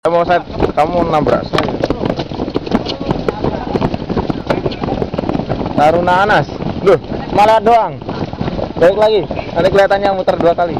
Kamu saya, kamu nabrak saya. Taruna Anas. Loh, malah doang. Baik lagi. Nanti kelihatannya muter dua kali.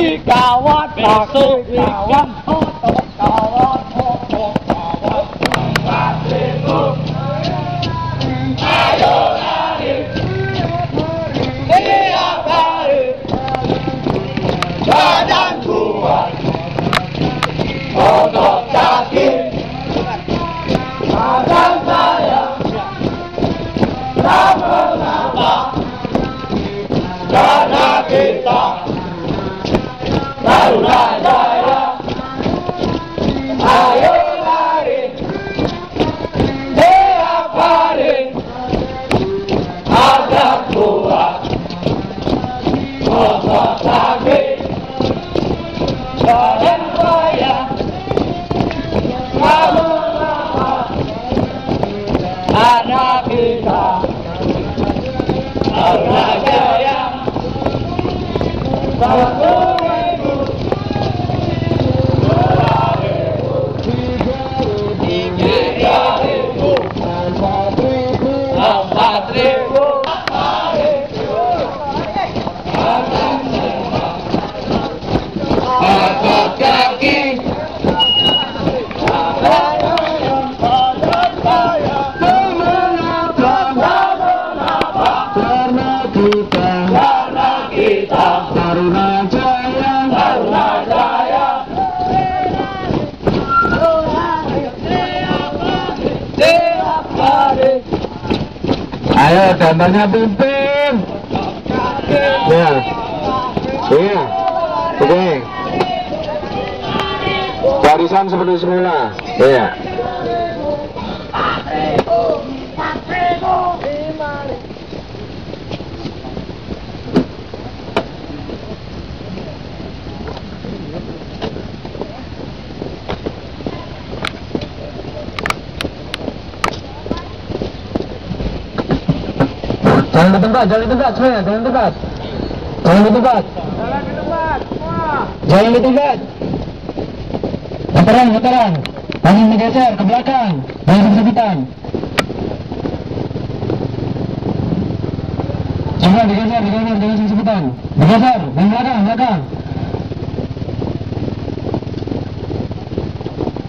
Ikawa, Oh, kita Taruna Jaya Taruna Jaya Ayo, contohnya pimpin. Ya. Iya. Oke. Barisan seperti semula. Iya. Jangan di tempat, jangan di tempat semuanya, jangan di tempat. Jangan di tempat. Jangan di tempat. Veteran, veteran. Jangan digeser ke belakang. Jangan kesepitan. Coba digeser, digeser, jangan kesepitan. Digeser, di belakang, belakang.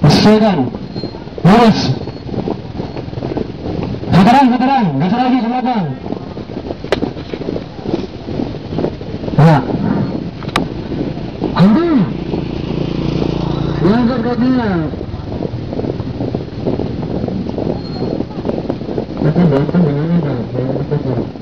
Sesuaikan. Lurus. Veteran, veteran. Geser lagi ke belakang. 야, 안 돼. 왜안不 게?